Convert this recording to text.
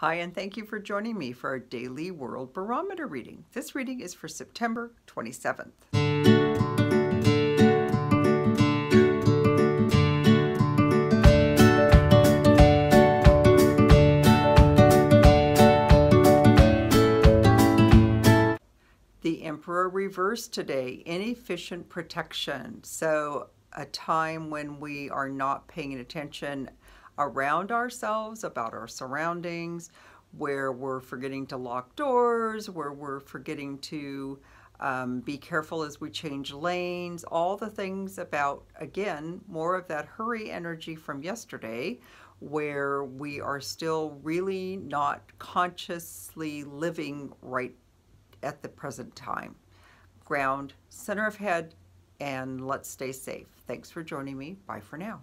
Hi, and thank you for joining me for our daily World Barometer reading. This reading is for September 27th. The Emperor reversed today, inefficient protection. So, a time when we are not paying attention around ourselves, about our surroundings, where we're forgetting to lock doors, where we're forgetting to um, be careful as we change lanes, all the things about, again, more of that hurry energy from yesterday, where we are still really not consciously living right at the present time. Ground, center of head, and let's stay safe. Thanks for joining me. Bye for now.